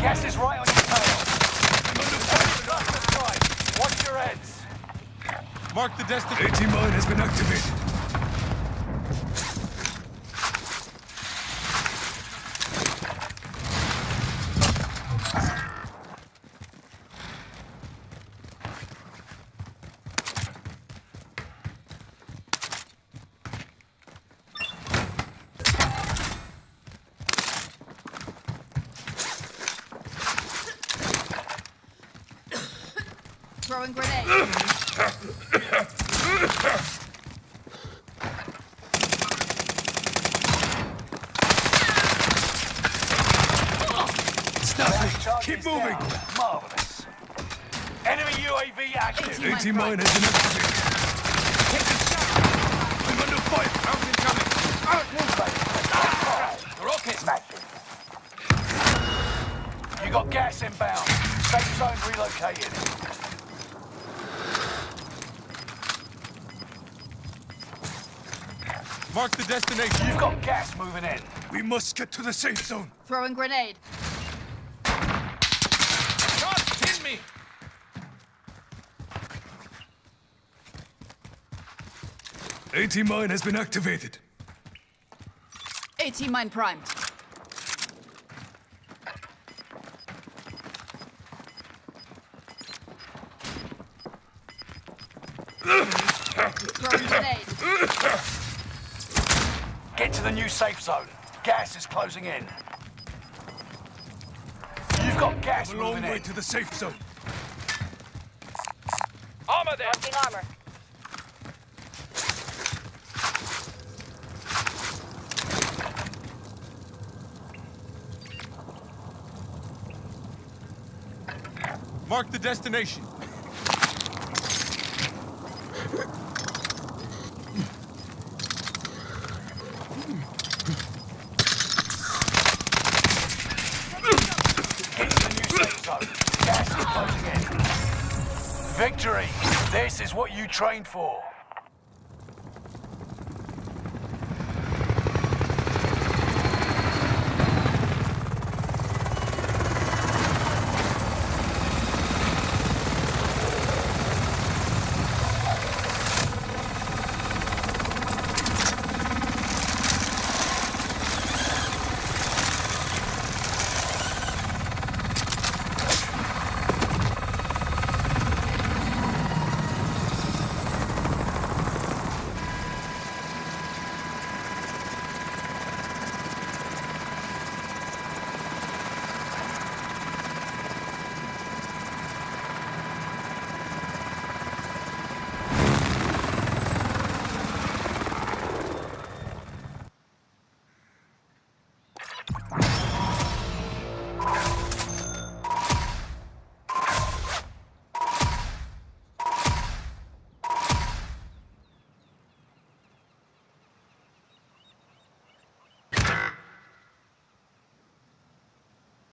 Gas is right on your tail. Watch your heads. Mark the destination. AT mine has been activated. Throwing grenade. Stop That it! charge Keep moving! down. Marvelous. Enemy UAV active. AT AT mine has been activated. I'm under fire! Rounds incoming. Rocket. Smashing. You got gas inbound. Safe zone relocated. Mark the destination. You've got gas moving in. We must get to the safe zone. Throwing grenade. Shots, pin me. AT mine has been activated. AT mine primed. Throwing grenade. Get to the new safe zone. Gas is closing in. You've got gas A long way in. to the safe zone. Armor there. Marking armor. Mark the destination. Get to the new safe zone. Gas is closing in. Victory. This is what you trained for.